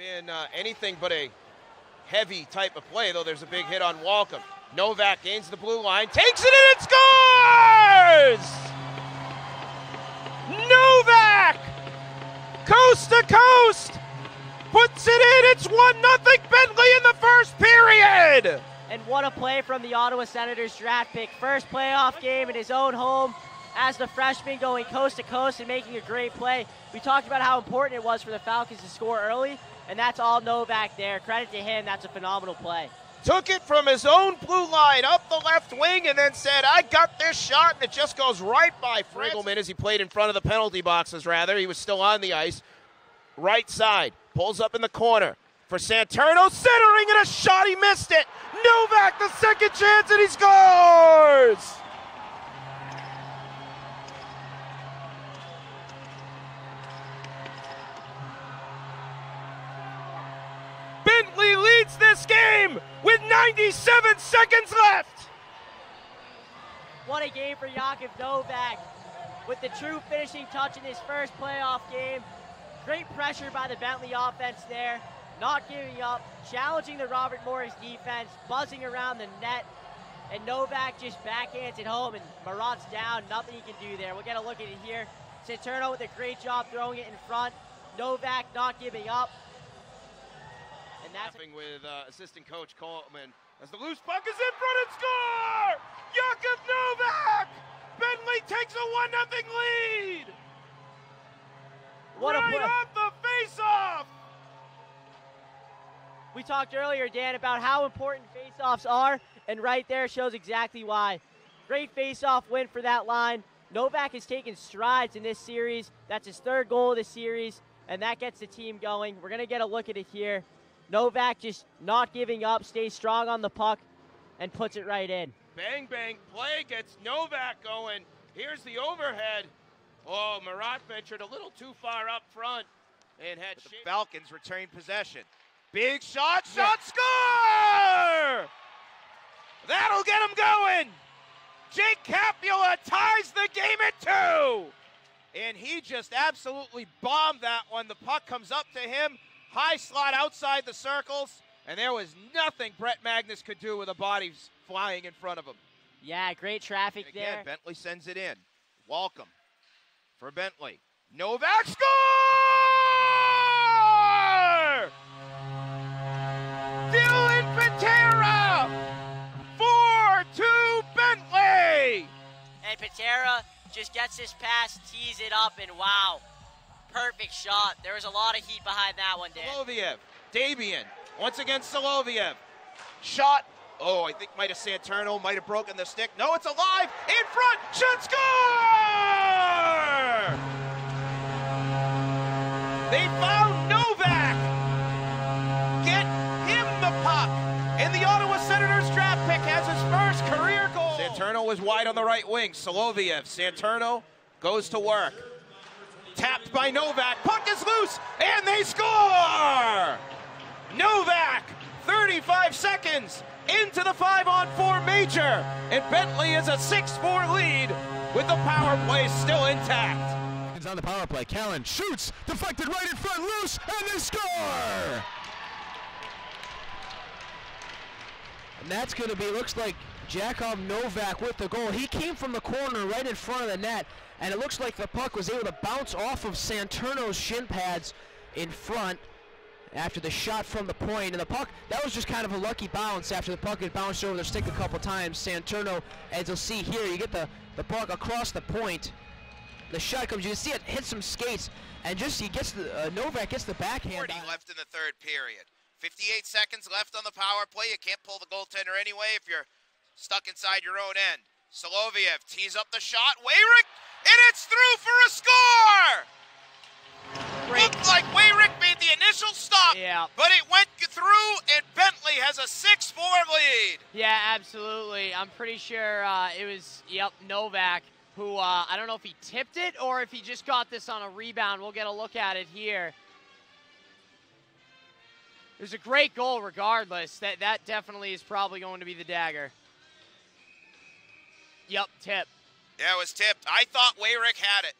been uh, anything but a heavy type of play, though there's a big hit on Walcom. Novak gains the blue line, takes it and scores! Novak! Coast to coast! Puts it in, it's 1 nothing Bentley in the first period! And what a play from the Ottawa Senators draft pick. First playoff game in his own home as the freshman going coast to coast and making a great play. We talked about how important it was for the Falcons to score early, and that's all Novak there. Credit to him, that's a phenomenal play. Took it from his own blue line up the left wing and then said, I got this shot, and it just goes right by Friggleman as he played in front of the penalty boxes, rather. He was still on the ice. Right side, pulls up in the corner for Santerno, centering and a shot, he missed it. Novak, the second chance, and he scores! Leads this game with 97 seconds left. What a game for Jakov Novak with the true finishing touch in his first playoff game. Great pressure by the Bentley offense there, not giving up, challenging the Robert Morris defense, buzzing around the net, and Novak just backhands it home, and Marat's down, nothing he can do there. We'll get a look at it here. Santerno with a great job throwing it in front. Novak not giving up. And that's with uh, assistant coach Coleman as the loose puck is in front and score! Jakov Novak! Bentley takes a 1 0 lead! What right a play. off the face-off! We talked earlier, Dan, about how important faceoffs are, and right there shows exactly why. Great faceoff win for that line. Novak has taken strides in this series. That's his third goal of the series, and that gets the team going. We're going to get a look at it here. Novak just not giving up, stays strong on the puck, and puts it right in. Bang, bang, play gets Novak going. Here's the overhead. Oh, Marat ventured a little too far up front and had the Falcons retain possession. Big shot, shot, yeah. score! That'll get him going. Jake Capula ties the game at two. And he just absolutely bombed that one. The puck comes up to him, high slot outside the circles, and there was nothing Brett Magnus could do with the bodies flying in front of him. Yeah, great traffic and again, there. Bentley sends it in. Welcome for Bentley. Novak score! Dylan Patera! 4-2 Bentley! And Patera just gets this pass, tees it up, and wow, perfect shot. There was a lot of heat behind that one, Dan. Soloviev, Dabian, once again Soloviev. Shot, oh, I think might have Santerno, might have broken the stick. No, it's alive, in front, shot, score! They found Novak! Get him the puck! And the Ottawa Senators draft pick has his first career goal. Santerno was wide on the right wing. Soloviev, Santerno goes to work. By Novak. Puck is loose, and they score! Novak, 35 seconds into the five on four major. And Bentley is a 6 4 lead with the power play still intact. On the power play, Callan shoots, deflected right in front, loose, and they score! And that's going to be, looks like Jakov Novak with the goal. He came from the corner right in front of the net, and it looks like the puck was able to bounce off of Santerno's shin pads in front after the shot from the point. And the puck, that was just kind of a lucky bounce after the puck had bounced over the stick a couple times. Santerno, as you'll see here, you get the, the puck across the point. The shot comes, you see it hit some skates, and just he gets the, uh, Novak gets the backhand. 40 left in the third period. 58 seconds left on the power play. You can't pull the goaltender anyway if you're stuck inside your own end. Soloviev tees up the shot. Wayrick, and it's through for a score! Great. Looked like Wayrick made the initial stop, yeah. but it went through, and Bentley has a 6-4 lead. Yeah, absolutely. I'm pretty sure uh, it was, yep, Novak, who uh, I don't know if he tipped it or if he just got this on a rebound. We'll get a look at it here. It was a great goal regardless. That, that definitely is probably going to be the dagger. Yep, tip. Yeah, it was tipped. I thought Wayrick had it.